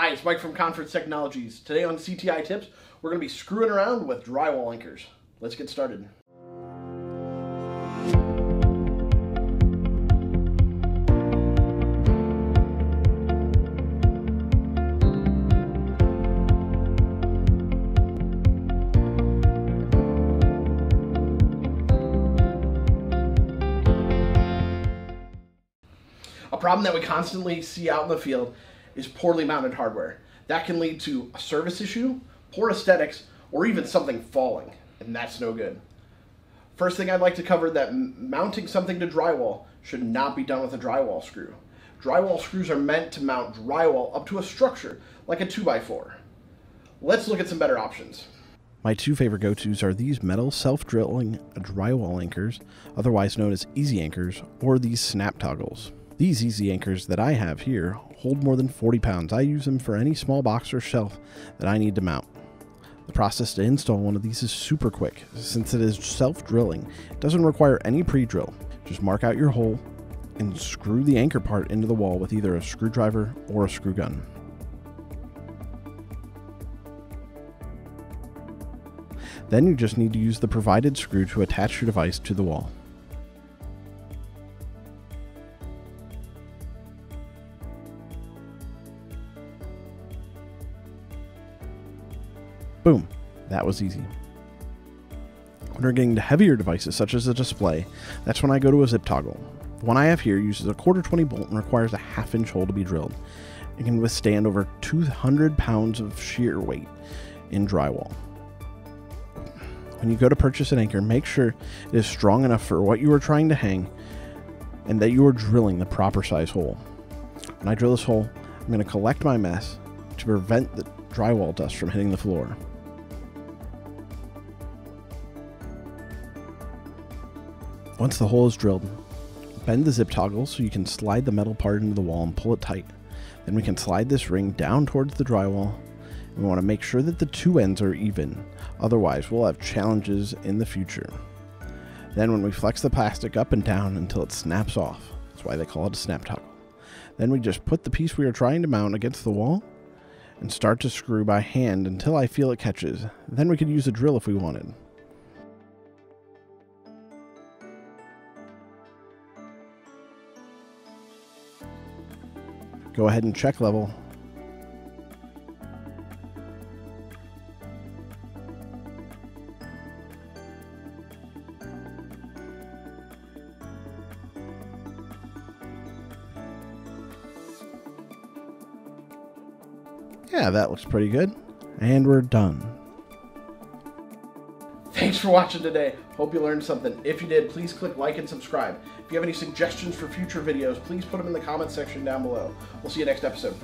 Hi, it's Mike from Conference Technologies. Today on CTI Tips, we're going to be screwing around with drywall anchors. Let's get started. A problem that we constantly see out in the field is poorly mounted hardware. That can lead to a service issue, poor aesthetics, or even something falling, and that's no good. First thing I'd like to cover that mounting something to drywall should not be done with a drywall screw. Drywall screws are meant to mount drywall up to a structure, like a 2x4. Let's look at some better options. My two favorite go-tos are these metal self-drilling drywall anchors, otherwise known as easy anchors, or these snap toggles. These easy anchors that I have here hold more than 40 pounds. I use them for any small box or shelf that I need to mount. The process to install one of these is super quick. Since it is self-drilling, it doesn't require any pre-drill. Just mark out your hole and screw the anchor part into the wall with either a screwdriver or a screw gun. Then you just need to use the provided screw to attach your device to the wall. Boom, that was easy. When we're getting to heavier devices such as a display, that's when I go to a zip toggle. The one I have here uses a quarter 20 bolt and requires a half inch hole to be drilled. It can withstand over 200 pounds of shear weight in drywall. When you go to purchase an anchor, make sure it is strong enough for what you are trying to hang and that you are drilling the proper size hole. When I drill this hole, I'm going to collect my mess to prevent the drywall dust from hitting the floor. Once the hole is drilled, bend the zip toggle so you can slide the metal part into the wall and pull it tight. Then we can slide this ring down towards the drywall. We want to make sure that the two ends are even, otherwise we'll have challenges in the future. Then when we flex the plastic up and down until it snaps off, that's why they call it a snap toggle. Then we just put the piece we are trying to mount against the wall and start to screw by hand until I feel it catches. Then we could use a drill if we wanted. Go ahead and check level. Yeah, that looks pretty good. And we're done. Thanks for watching today. Hope you learned something. If you did, please click like and subscribe. If you have any suggestions for future videos, please put them in the comments section down below. We'll see you next episode.